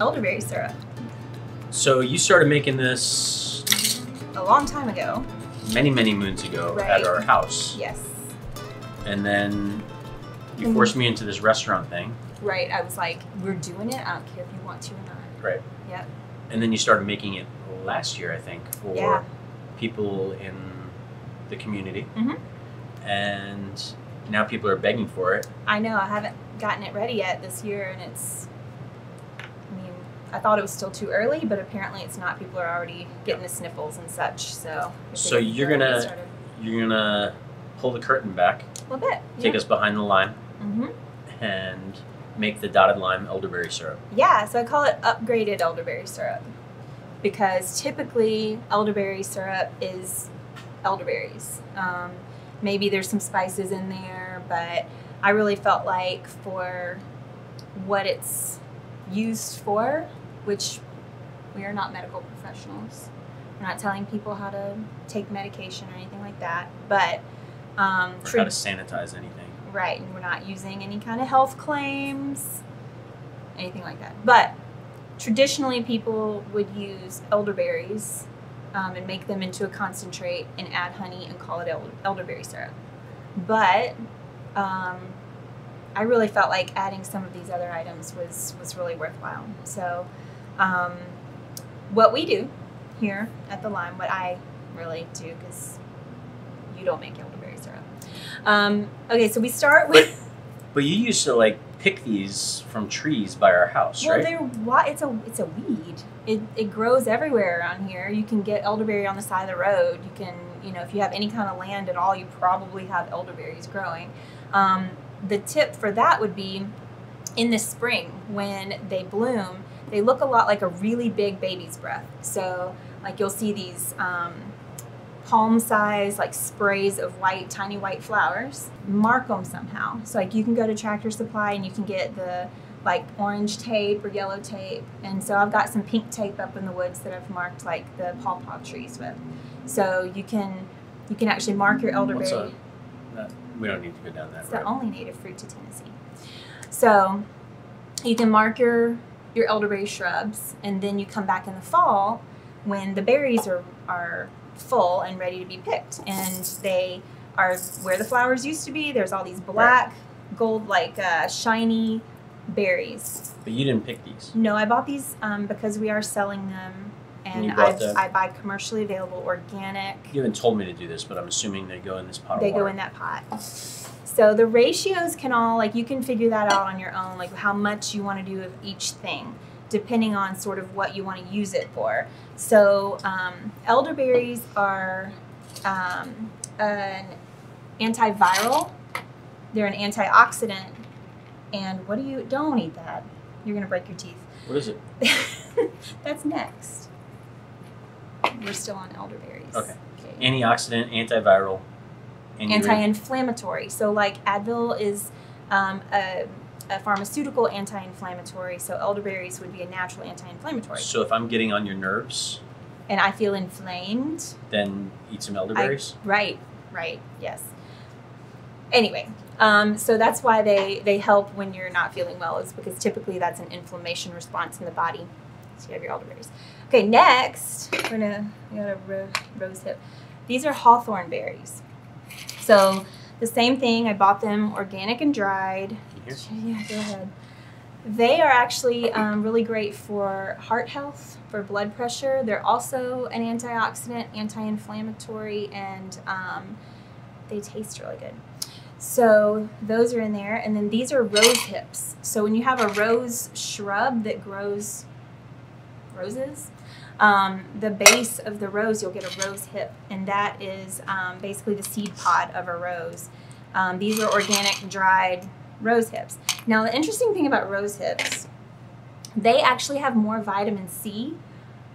elderberry syrup So you started making this a long time ago. many, many moons ago Right. at our house. Yes. And then you Mhm. forced me into this restaurant thing. Right. I was like, we're doing it. I don't care if you want to or not. Right. Yep. And then you started making it last year, I think, for Yeah. people in the community. Mm-hmm. And now people are begging for it. I know. I haven't gotten it ready yet this year, and it's. I thought it was still too early, but apparently it's not. People are already getting the sniffles and such. So. So you're gonna- You're gonna pull the curtain back, A little bit. take us behind the line, Mm-hmm. and make the dotted lime elderberry syrup. Yeah, so I call it upgraded elderberry syrup because typically elderberry syrup is elderberries. Um, maybe there's some spices in there, but I really felt like for what it's used for, which we are not medical professionals, we're not telling people how to take medication or anything like that, but um, Or how to sanitize anything. Right, and we're not using any kind of health claims, anything like that. But traditionally, people would use elderberries um, and make them into a concentrate and add honey and call it el- elderberry syrup. But um, I really felt like adding some of these other items was was really worthwhile. So, um, what we do here at the Lime, what I really do, because you don't make elderberry syrup. Um, okay, so we start with. But you used to like pick these from trees by our house, Well, right? they're wa- it's a it's a weed. It, it grows everywhere around here. You can get elderberry on the side of the road. You can you know if you have any kind of land at all, you probably have elderberries growing. Um, the tip for that would be in the spring when they bloom. They look a lot like a really big baby's breath. So like you'll see these. Um, palm size like sprays of white tiny white flowers mark them somehow so like you can go to tractor supply and you can get the like orange tape or yellow tape and so i've got some pink tape up in the woods that i've marked like the pawpaw trees with so you can you can actually mark your elderberry that, we don't need to go down that it's the road. only native fruit to Tennessee. So you can mark your your elderberry shrubs, and then you come back in the fall when the berries are are full and ready to be picked, and they are where the flowers used to be. There's all these black, gold, like uh, shiny berries. But you didn't pick these. No, I bought these um, because we are selling them, and bought I? I buy commercially available organic. You haven't told me to do this, but I'm assuming they go in this pot they go in that pot. So the ratios can all like you can figure that out on your own, like how much you want to do of each thing, depending on sort of what you want to use it for. So um, elderberries are um, an antiviral. They're an antioxidant, and what do you? Don't eat that. You're gonna break your teeth. What is it? That's next. We're still on elderberries. Okay. okay. Antioxidant, antiviral, and you were- anti-inflammatory. So like Advil is um, a, a pharmaceutical anti-inflammatory. So elderberries would be a natural anti-inflammatory. So if I'm getting on your nerves, And I feel inflamed. then eat some elderberries. Right. Right. Yes. Anyway, um, so that's why they they help when you're not feeling well is because typically that's an inflammation response in the body. So you have your elderberries. Okay. Next, we're gonna we got a ro- rose hip. These are hawthorn berries. So the same thing. I bought them organic and dried. Here. Yeah, go ahead. They are actually um, really great for heart health, for blood pressure. They're also an antioxidant, anti inflammatory, and um, they taste really good. So those are in there. And then these are rose hips. So when you have a rose shrub that grows roses, um, the base of the rose, you'll get a rose hip, and that is um, basically the seed pod of a rose. Um, these are organic, dried rose hips. Now, the interesting thing about rose hips, they actually have more vitamin C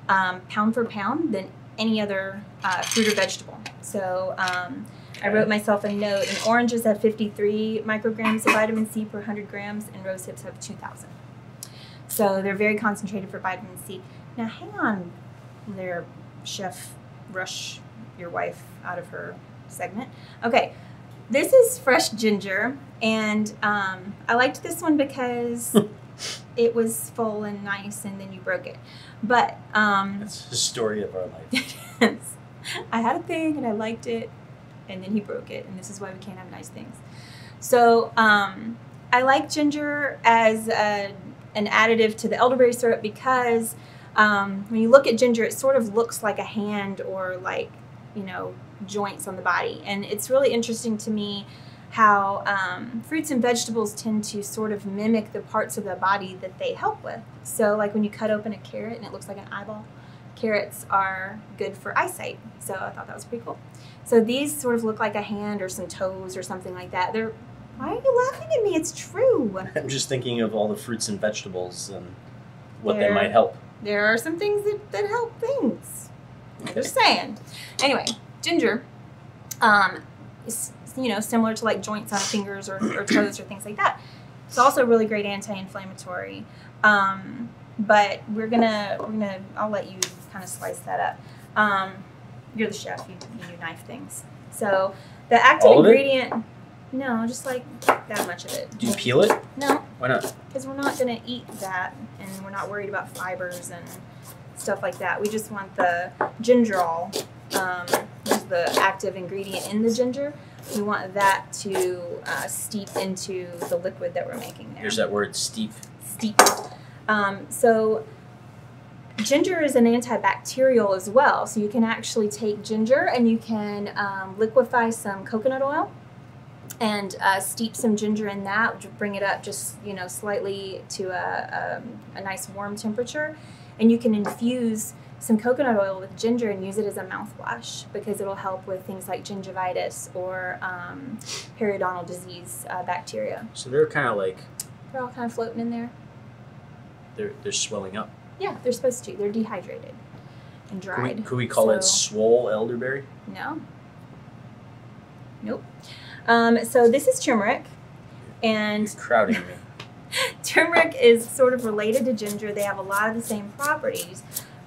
um, pound for pound than any other uh, fruit or vegetable. So um, I wrote myself a note, and oranges have 53 micrograms of vitamin C per 100 grams, and rose hips have 2,000. So they're very concentrated for vitamin C. Now, hang on there, Chef Rush, your wife, out of her segment. Okay, this is fresh ginger, and um, I liked this one because it was full and nice, and then you broke it. But um, That's the story of our life. I had a thing and I liked it, and then he broke it, and this is why we can't have nice things. So um, I like ginger as a, an additive to the elderberry syrup because um, when you look at ginger, it sort of looks like a hand or like you know joints on the body, and it's really interesting to me how um, fruits and vegetables tend to sort of mimic the parts of the body that they help with. So, like when you cut open a carrot and it looks like an eyeball, carrots are good for eyesight. So, I thought that was pretty cool. So, these sort of look like a hand or some toes or something like that. They're why are you laughing at me? It's true. I'm just thinking of all the fruits and vegetables and what They're- they might help. There are some things that, that help things. Okay. Just saying. Anyway, ginger, um, is you know similar to like joints on fingers or, or toes or things like that. It's also really great anti-inflammatory. Um, but we're gonna we're gonna I'll let you kind of slice that up. Um, you're the chef. You, you knife things. So the active of it? ingredient. No, just like that much of it. Do you peel it? No, Why not? because we're not going to eat that and we're not worried about fibers and stuff like that. We just want the gingerol, um, which is the active ingredient in the ginger. We want that to uh, steep into the liquid that we're making there. There's that word steep. Steep. Um, so ginger is an antibacterial as well. So you can actually take ginger and you can um, liquefy some coconut oil and uh, steep some ginger in that. Bring it up just you know slightly to a, um, a nice warm temperature, and you can infuse some coconut oil with ginger and use it as a mouthwash because it'll help with things like gingivitis or um, periodontal disease uh, bacteria. So they're kind of like They're all kind of floating in there. they're they're swelling up. Yeah, they're supposed to. They're dehydrated and Could we, dried. could we call it So- swole elderberry? No. Nope. Um, so this is turmeric, and You're crowding me. turmeric is sort of related to ginger. They have a lot of the same properties,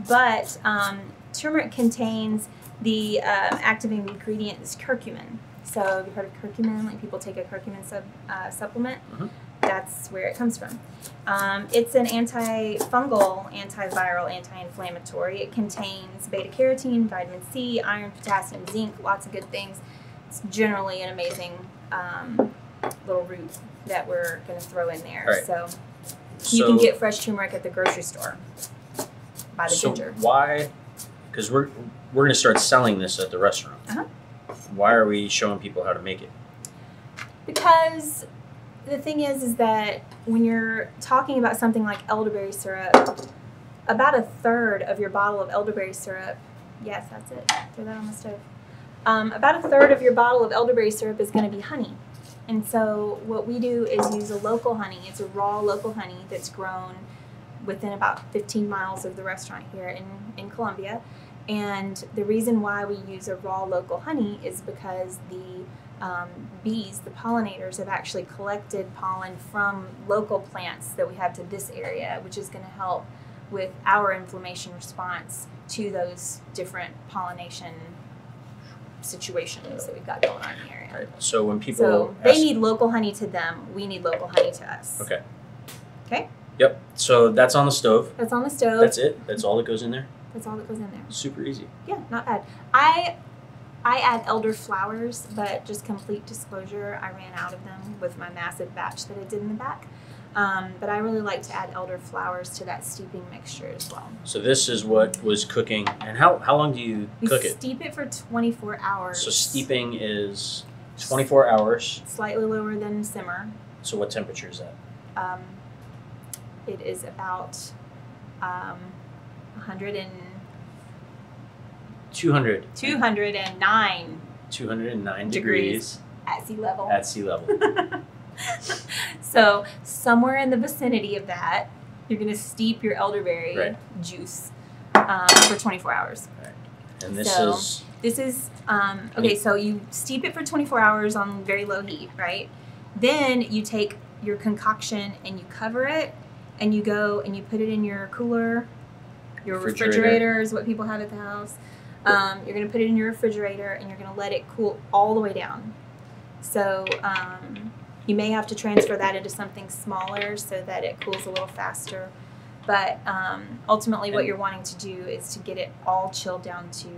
but um, turmeric contains the uh, active ingredient is curcumin. So have you heard of curcumin? Like people take a curcumin sub, uh, supplement. Mhm. That's where it comes from. Um, it's an antifungal, antiviral, anti-inflammatory. It contains beta carotene, vitamin C, iron, potassium, zinc, lots of good things. It's generally an amazing um, little root that we're going to throw in there. Right. So you so can get fresh turmeric at the grocery store. Buy the so ginger. why? Because we're we're gonna start selling this at the restaurant. Uh-huh. Why are we showing people how to make it? Because the thing is, is that when you're talking about something like elderberry syrup, about a third of your bottle of elderberry syrup, yes, that's it. Throw that on the stove. Um, about a third of your bottle of elderberry syrup is going to be honey. And so what we do is use a local honey. It's a raw local honey that's grown within about 15 miles of the restaurant here in, in Columbia. And the reason why we use a raw local honey is because the um, bees, the pollinators, have actually collected pollen from local plants that we have to this area, which is going to help with our inflammation response to those different pollination situations that we've got going on area. Right. So when people So they ask- need local honey to them. We need local honey to us. Okay. Okay. Yep. So that's on the stove. That's on the stove. That's it. That's all that goes in there. That's all that goes in there. Super easy. Yeah, not bad. I I add elder flowers, but just complete disclosure, I ran out of them with my massive batch that I did in the back. Um, but I really like to add elder flowers to that steeping mixture as well. So this is what was cooking. And how how long do you We cook it? steep it for 24 hours. So steeping is 24 hours. Slightly lower than simmer. So what temperature is that? Um, it is about um, 100 and 200. 209 209 Degrees. degrees at sea level. at sea level. so somewhere in the vicinity of that, you're gonna steep your elderberry Right. juice um, for 24 hours. Right. And this So- is This is um, okay. So you steep it for 24 hours on very low heat, right? Then you take your concoction and you cover it, and you go and you put it in your cooler. Your Refrigerator. refrigerator is what people have at the house. Um, you're gonna put it in your refrigerator and you're gonna let it cool all the way down. So um, You may have to transfer that into something smaller so that it cools a little faster. But um, ultimately, what And- you're wanting to do is to get it all chilled down to.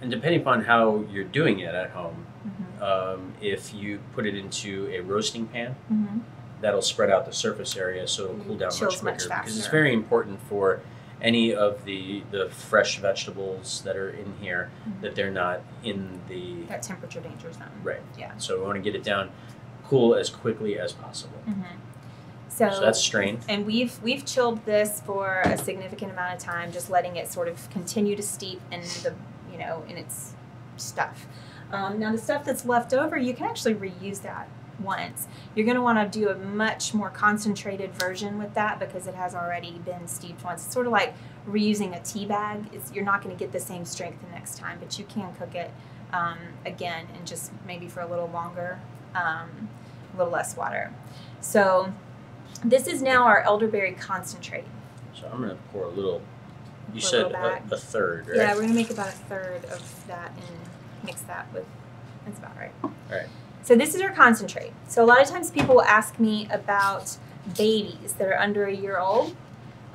And depending upon how you're doing it at home, Mhm. um, if you put it into a roasting pan, Mhm. that'll spread out the surface area so it'll cool down much much quicker because it's very important for any of the the fresh vegetables that are in here Mhm. that they're not in the That temperature danger zone. right. Yeah. So we want to get it down cool as quickly as possible. Mhm. So, So that's strained. and we've we've chilled this for a significant amount of time, just letting it sort of continue to steep in the you know in its stuff. Um, now the stuff that's left over, you can actually reuse that once. You're going to want to do a much more concentrated version with that because it has already been steeped once. It's sort of like reusing a tea bag. It's, you're not going to get the same strength the next time, but you can cook it um, again and just maybe for a little longer, um, a little less water. So this is now our elderberry concentrate. So I'm gonna pour a little. You a said little a, a third, right? Yeah, we're gonna make about a third of that and mix that with. That's about right. Right. So this is our concentrate. So a lot of times people will ask me about babies that are under a year old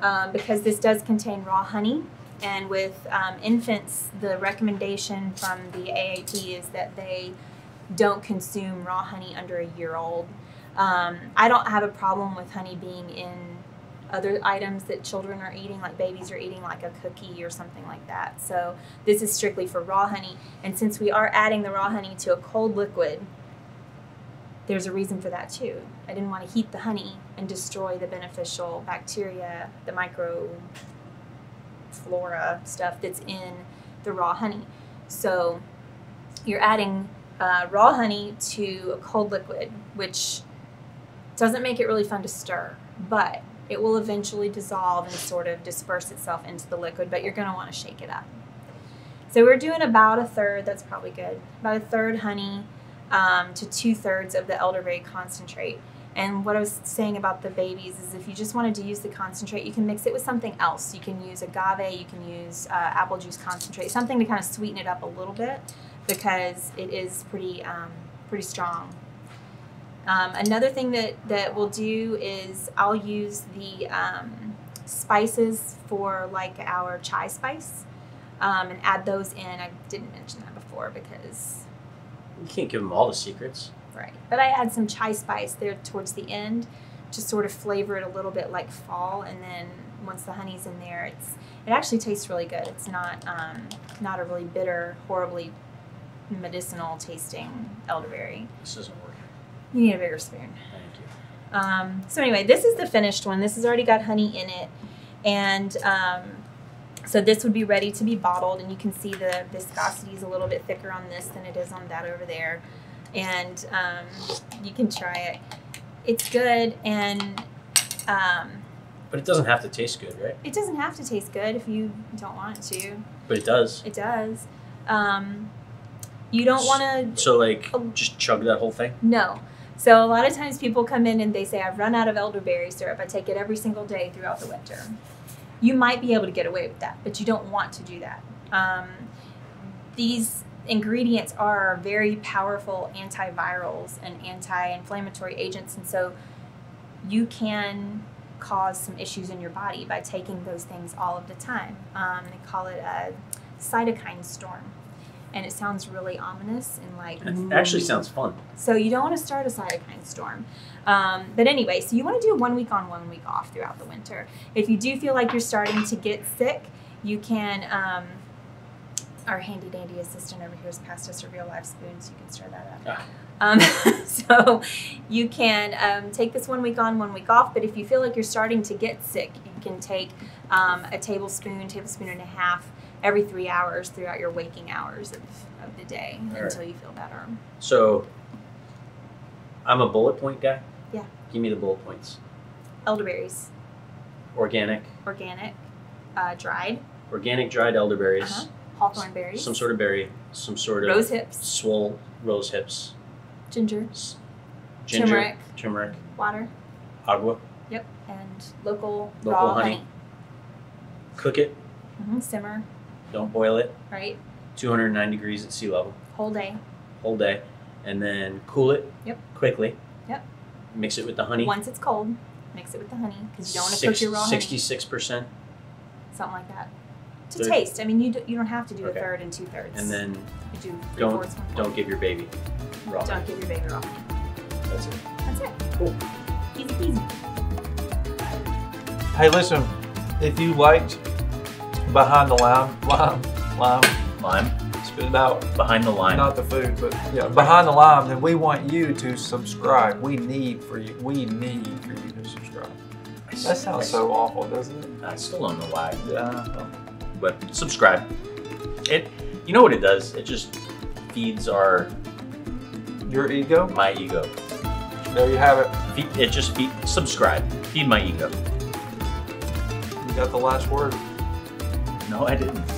um, because this does contain raw honey. And with um, infants, the recommendation from the AAP is that they don't consume raw honey under a year old. Um, I don't have a problem with honey being in other items that children are eating, like babies are eating, like a cookie or something like that. So this is strictly for raw honey. And since we are adding the raw honey to a cold liquid, there's a reason for that too. I didn't want to heat the honey and destroy the beneficial bacteria, the micro flora stuff that's in the raw honey. So you're adding uh, raw honey to a cold liquid, which doesn't make it really fun to stir, but it will eventually dissolve and sort of disperse itself into the liquid, but you're going to want to shake it up. So we're doing about a third, that's probably good, about a third honey um, to two thirds of the elderberry concentrate. And what I was saying about the babies is if you just wanted to use the concentrate, you can mix it with something else. You can use agave, you can use uh, apple juice concentrate, something to kind of sweeten it up a little bit because it is pretty um, pretty strong. Um, another thing that, that we'll do is I'll use the um, spices for like our chai spice um, and add those in. I didn't mention that before because You can't give them all the secrets. Right. But I add some chai spice there towards the end to sort of flavor it a little bit like fall and then once the honey's in there it's it actually tastes really good. It's not um, not a really bitter, horribly medicinal tasting elderberry. This isn't working. You need a bigger spoon. Thank you. Um, so anyway, this is the finished one. This has already got honey in it, and um, so this would be ready to be bottled. And you can see the viscosity is a little bit thicker on this than it is on that over there, and um, you can try it. It's good, and um, But it doesn't have to taste good, right? it doesn't have to taste good if you don't want it to. But it does. It does. Um, you don't want to So like, Oh. just chug that whole thing. No. So a lot of times people come in and they say, I've run out of elderberry syrup. I take it every single day throughout the winter. You might be able to get away with that, but you don't want to do that. Um, these ingredients are very powerful antivirals and anti-inflammatory agents, and so you can cause some issues in your body by taking those things all of the time. Um, they call it a cytokine storm, and it sounds really ominous and like. It actually sounds fun. So you don't want to start a cytokine storm. Um, but anyway, so you want to do one week on, one week off throughout the winter. If you do feel like you're starting to get sick, you can. Um, our handy dandy assistant over here has passed us a real live spoon, so you can stir that up. Um, so you can um, take this one week on, one week off. But if you feel like you're starting to get sick, you can take um, a tablespoon, tablespoon and a half every three hours throughout your waking hours of, of the day All right. until you feel better. So, I'm a bullet point guy. Yeah. Give me the bullet points. Elderberries. Organic, organic, uh, dried, organic dried elderberries, uh-huh. hawthorn berries, some sort of berry, some sort of rose hips, swole rose hips, ginger, ginger, turmeric, turmeric, water, agua. yep, and local, Local raw honey. honey. Cook it. hmm Simmer, Don't boil it. right? 209 degrees at sea level, Whole day. whole day, and then cool it. Yep. Quickly. Yep. mix it with the honey. Once it's cold, mix it with the honey because you don't want to cook your raw honey. Sixty-six percent, Something like that. To Good. taste. I mean, you, do, you don't have to do Okay. a third and two thirds. and then you do 3 don't- fourths, one don't give your baby raw. Don't give your baby raw honey. That's it. That's it. Cool. Easy peasy. Hey, listen, if you liked Behind the Lime, Lime, Lime, Lime spit it out. behind the line. Not the food, but yeah, Behind the Lime, then we want you to subscribe. We need for you, we need for you to subscribe. I That sounds I- so awful, doesn't it? I still don't know why, Yeah. but subscribe. It. You know what it does? It just feeds our Your ego? my ego. There you have it. Feed, it just feed subscribe. Feed my ego. You got the last word. No, I didn't.